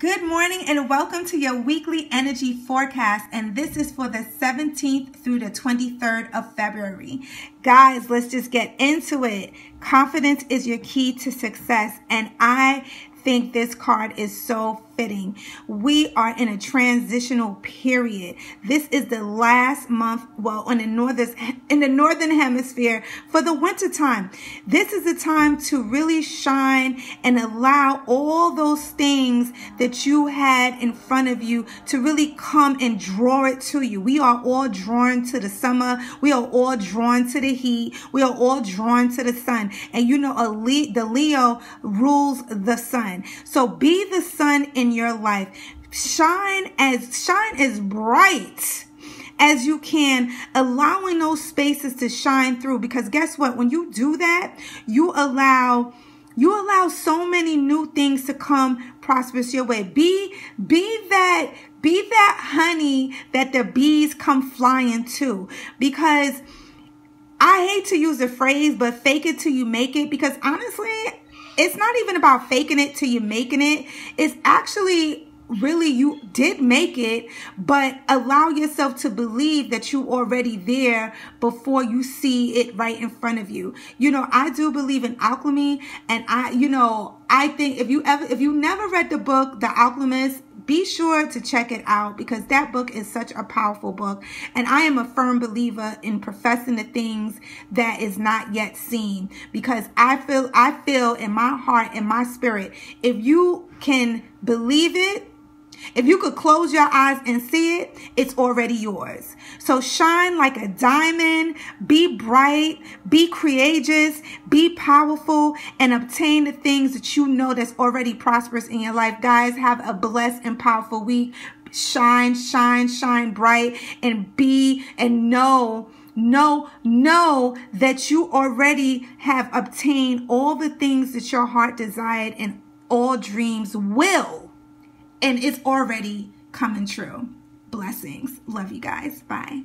Good morning and welcome to your weekly energy forecast. And this is for the 17th through the 23rd of February. Guys, let's just get into it. Confidence is your key to success. And I think this card is so fitting. We are in a transitional period. This is the last month, well, in the northern in the northern hemisphere for the winter time. This is the time to really shine and allow all those things that you had in front of you to really come and draw it to you. We are all drawn to the summer. We are all drawn to the heat. We are all drawn to the sun. And you know, a Le- the Leo rules the sun. So be the sun in in your life. Shine as shine as bright as you can, allowing those spaces to shine through. Because guess what? When you do that, you allow you allow so many new things to come prosperous your way. Be be that be that honey that the bees come flying to. Because I hate to use the phrase, but fake it till you make it. Because honestly, it's not even about faking it till you're making it. It's actually really you did make it, but allow yourself to believe that you already there before you see it right in front of you. You know, I do believe in alchemy and I, you know, I think if you ever, if you never read the book, The Alchemist, be sure to check it out because that book is such a powerful book. And I am a firm believer in professing the things that is not yet seen because I feel, I feel in my heart, in my spirit, if you can believe it, if you could close your eyes and see it, it's already yours. So shine like a diamond, be bright, be courageous, be powerful, and obtain the things that you know that's already prosperous in your life. Guys, have a blessed and powerful week. Shine, shine, shine bright, and be and know know know that you already have obtained all the things that your heart desired and all dreams will and it's already coming true. Blessings. Love you guys. Bye.